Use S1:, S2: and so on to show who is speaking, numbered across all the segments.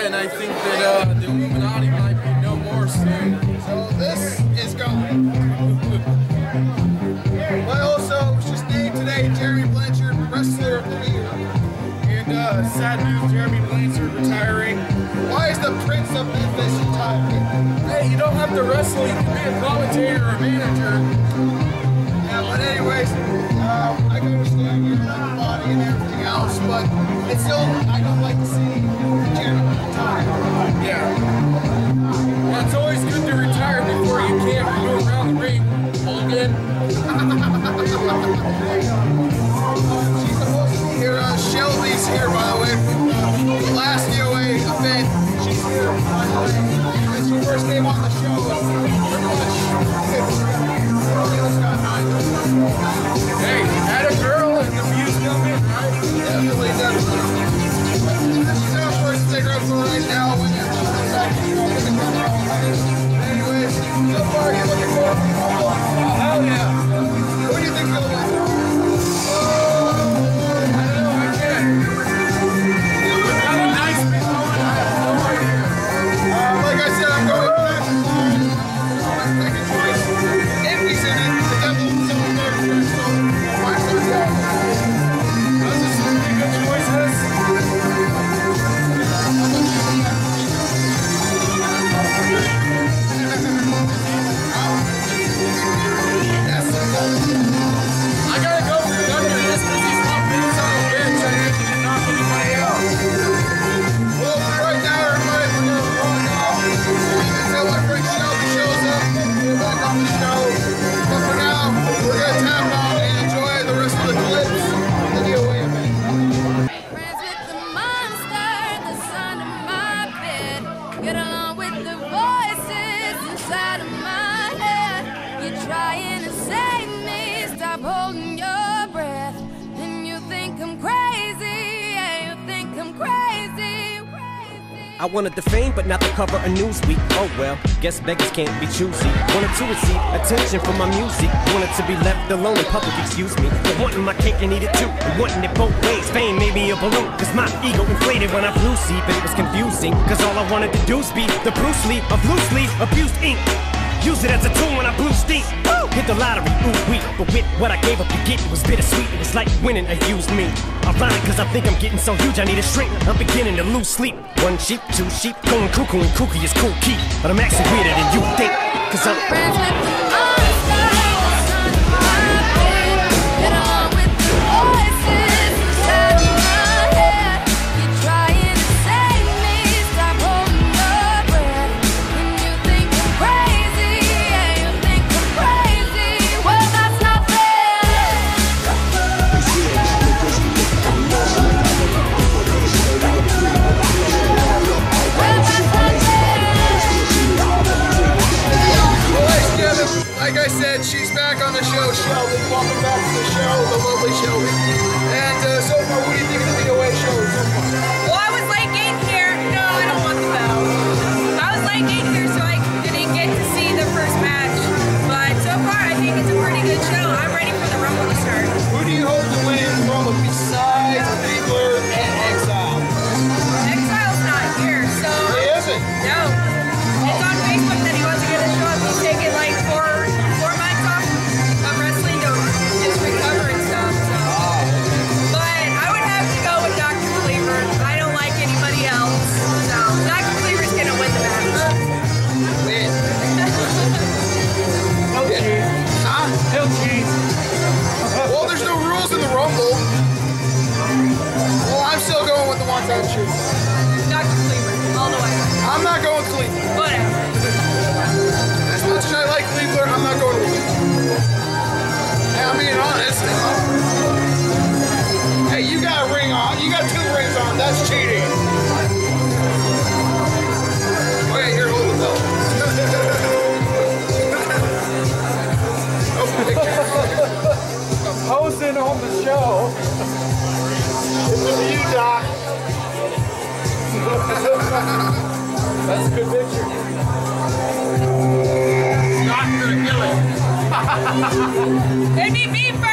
S1: and I think that uh, the Illuminati might be no more soon.
S2: So this is going. but also, was just named today Jeremy Blanchard, Wrestler of the Year.
S1: And uh, sad news, Jeremy Blanchard retiring.
S2: Why is the Prince of Memphis retiring?
S1: Hey, you don't have to wrestle. You can be a commentator or a manager.
S2: Yeah, but anyways, uh, I can understand you're not body and everything else, but it's still, I don't like to see
S1: the
S3: voices inside of my head. You're trying.
S4: I wanted the fame, but not the cover of Newsweek. Oh well, guess beggars can't be choosy. Wanted to receive attention from my music. Wanted to be left alone in public, excuse me. But wanting my cake and eat it too. And wanting it both ways. Fame made me a balloon. Cause my ego inflated when I flew see. But it was confusing. Cause all I wanted to do was be the Bruce Lee of loosely abused ink. Use it as a tool when I blew steam. Woo! Hit the lottery, ooh wee. But with what I gave up to get, it was bittersweet. It was like winning a used me. I'm flying cause I think I'm getting so huge, I need a shrink. I'm beginning to lose sleep. One sheep, two sheep, going cuckoo and kooky is Kool Keith. But I'm actually weirder than you think, cause I'm.
S2: Oh! show.
S5: Walk Happy first.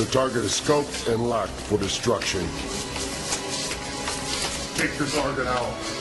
S6: The target is scoped and locked for destruction. Take the target out.